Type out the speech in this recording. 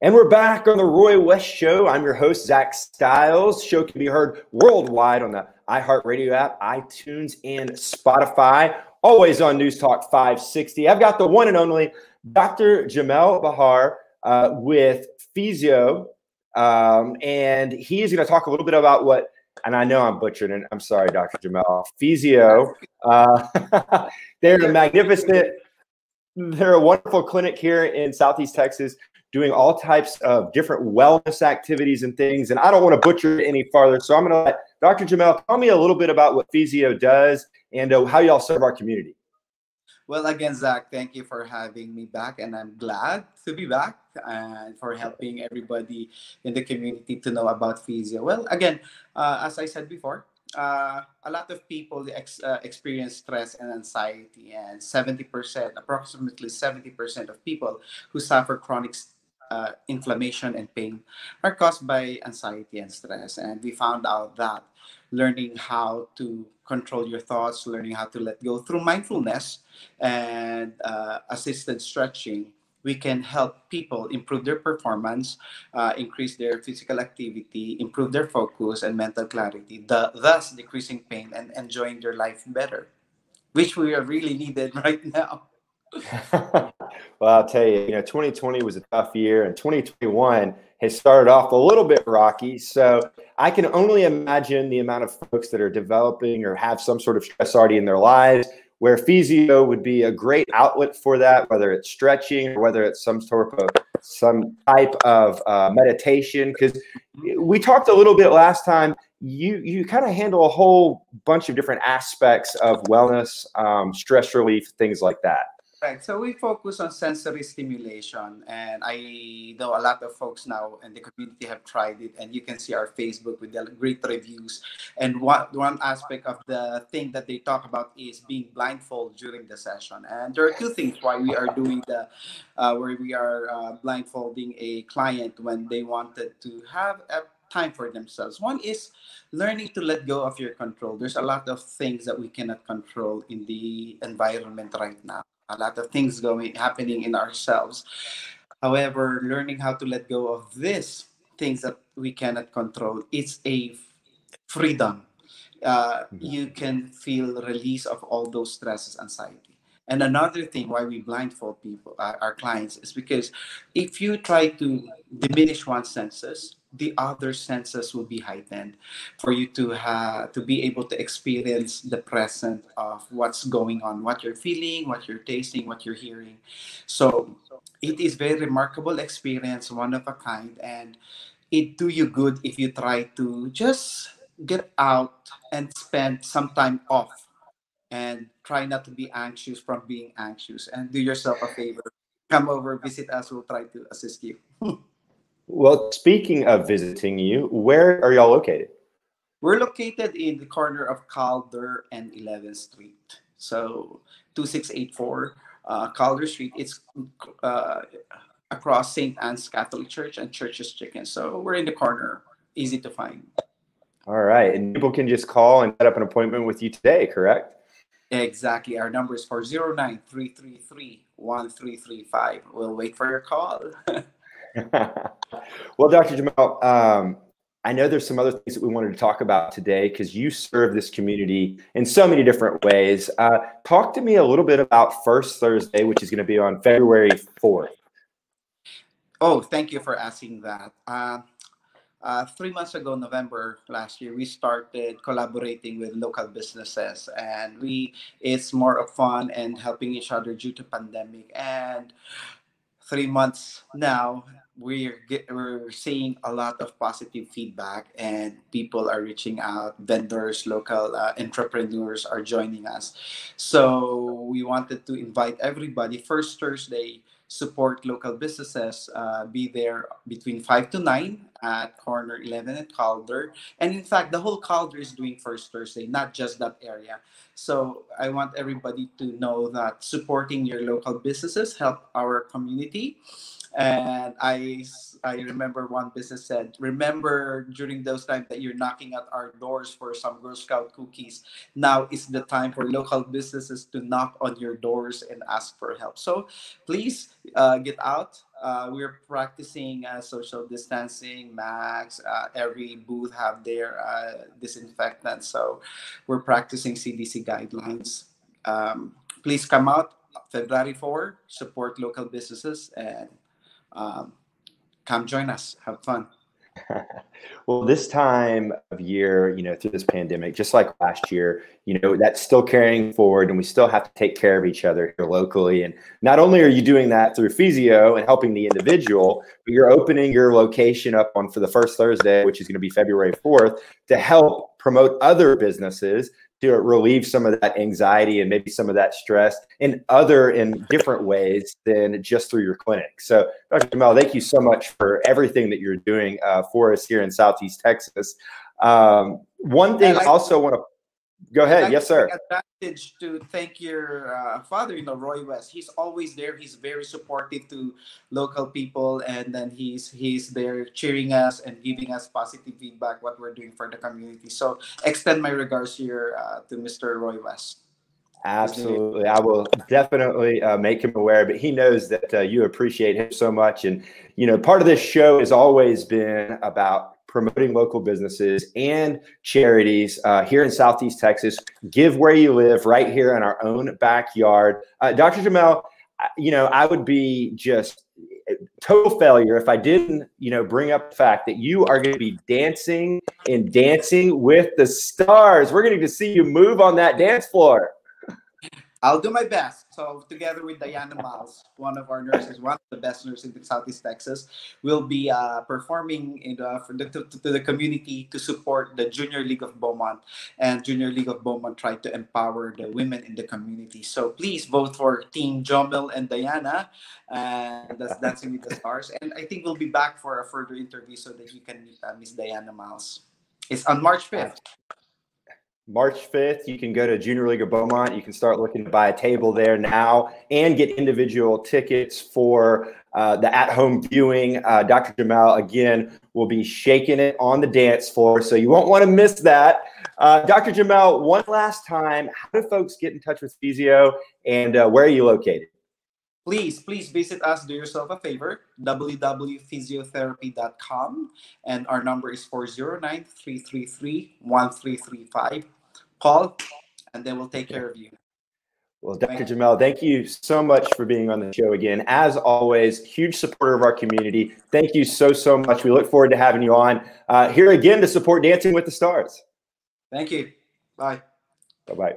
And we're back on the Roy West Show. I'm your host, Zach Stiles. Show can be heard worldwide on the iHeartRadio app, iTunes, and Spotify. Always on News Talk 560. I've got the one and only Dr. Jomel Bajar uh, with Fesio, um, and he is going to talk a little bit about what. And I know I'm butchering it. I'm sorry, Dr. Jomel. Fesio. Uh, they're a magnificent. They're a wonderful clinic here in Southeast Texas doing all types of different wellness activities and things. And I don't want to butcher it any farther. So I'm going to let Dr. Jomel tell me a little bit about what Fesio does and uh, how y'all serve our community. Well, again, Zach, thank you for having me back. And I'm glad to be back and for helping everybody in the community to know about Fesio. Well, again, uh, as I said before, uh, a lot of people ex- uh, experience stress and anxiety, and 70%, approximately 70% of people who suffer chronic uh, inflammation and pain are caused by anxiety and stress. And we found out that learning how to control your thoughts, learning how to let go through mindfulness and uh, assisted stretching, we can help people improve their performance, uh, increase their physical activity, improve their focus and mental clarity, the, thus decreasing pain and enjoying their life better, which we are really needed right now. well, I'll tell you, you know, 2020 was a tough year, and 2021 has started off a little bit rocky. So I can only imagine the amount of folks that are developing or have some sort of stress already in their lives, where Fesio would be a great outlet for that, whether it's stretching or whether it's some sort of some type of uh, meditation. Because we talked a little bit last time. You you kind of handle a whole bunch of different aspects of wellness, um, stress relief, things like that. Right. So we focus on sensory stimulation, and I know a lot of folks now in the community have tried it, and you can see our Facebook with the great reviews. And one one aspect of the thing that they talk about is being blindfold during the session. And there are two things why we are doing the uh, where we are uh, blindfolding a client when they wanted to have a time for themselves. One is learning to let go of your control. There's a lot of things that we cannot control in the environment right now a lot of things going happening in ourselves. However learning how to let go of these things that we cannot control it's a freedom. Uh, mm-hmm. you can feel release of all those stresses anxiety. And another thing why we blindfold people uh, our clients is because if you try to diminish one's senses the other senses will be heightened for you to have to be able to experience the present of what's going on what you're feeling what you're tasting what you're hearing. So it is very remarkable experience one of a kind and it do you good if you try to just get out and spend some time off and try not to be anxious from being anxious. And do yourself a favor come over visit us we'll try to assist you Well, speaking of visiting you, where are y'all located? We're located in the corner of Calder and 11th Street. So 2684 uh, Calder Street. It's uh, across St. Anne's Catholic Church and Church's Chicken. So we're in the corner, easy to find. All right. And people can just call and set up an appointment with you today, correct? Exactly. Our number is 409 1335. We'll wait for your call. well, Dr. Jomel, um, I know there's some other things that we wanted to talk about today because you serve this community in so many different ways. Uh, talk to me a little bit about First Thursday, which is going to be on February 4th. Oh, thank you for asking that. Uh, uh, three months ago, November last year, we started collaborating with local businesses, and we it's more of fun and helping each other due to pandemic. And three months now, we're get, we're seeing a lot of positive feedback, and people are reaching out. Vendors, local uh, entrepreneurs are joining us. So we wanted to invite everybody. First Thursday, support local businesses. Uh, be there between five to nine at corner 11 at Calder. And in fact, the whole Calder is doing First Thursday, not just that area. So I want everybody to know that supporting your local businesses help our community. And I, I remember one business said, remember during those times that you're knocking at our doors for some Girl Scout cookies. Now is the time for local businesses to knock on your doors and ask for help. So please uh, get out, uh, we're practicing uh, social distancing, masks. Uh, every booth have their uh, disinfectant, so we're practicing CDC guidelines. Um, please come out February 4. Support local businesses and um, come join us. Have fun. well, this time of year, you know, through this pandemic, just like last year, you know, that's still carrying forward, and we still have to take care of each other here locally. And not only are you doing that through Fesio and helping the individual, but you're opening your location up on for the first Thursday, which is going to be February 4th, to help promote other businesses to relieve some of that anxiety and maybe some of that stress in other in different ways than just through your clinic. So, Dr. Jomel, thank you so much for everything that you're doing uh, for us here in Southeast Texas. Um, one thing I also want to Go ahead. Like yes, sir. Advantage to thank your uh, father, you know, Roy West. He's always there. He's very supportive to local people, and then he's he's there cheering us and giving us positive feedback what we're doing for the community. So extend my regards here uh, to Mr. Roy West. Absolutely. I will definitely uh, make him aware, but he knows that uh, you appreciate him so much. And, you know, part of this show has always been about promoting local businesses and charities uh, here in Southeast Texas. Give where you live, right here in our own backyard. Uh, Dr. Jomel, you know, I would be just total failure if I didn't, you know, bring up the fact that you are going to be dancing and dancing with the stars. We're going to see you move on that dance floor. I'll do my best. So together with Diana Miles, one of our nurses, one of the best nurses in Southeast Texas, we'll be uh, performing in for the, to, to, the community to support the Junior League of Beaumont. And Junior League of Beaumont try to empower the women in the community. So please vote for Team Jomel and Diana. And that's Dancing with the Stars. And I think we'll be back for a further interview so that you can meet uh, Miss Diana Miles. It's on March 5th. March 5th, you can go to Junior League of Beaumont. You can start looking to buy a table there now and get individual tickets for uh, the at home viewing. Uh, Dr. Jomel, again, will be shaking it on the dance floor, so you won't want to miss that. Uh, Dr. Jomel, one last time, how do folks get in touch with Fesio and uh, where are you located? please, please visit us. Do yourself a favor. www.physiotherapy.com. And our number is 409 333 1335 call, and they will take care of you. Well, Dr. Jomel, thank you so much for being on the show again. As always, huge supporter of our community. Thank you so, so much. We look forward to having you on uh, here again to support Dancing with the Stars. Thank you. Bye. Bye bye.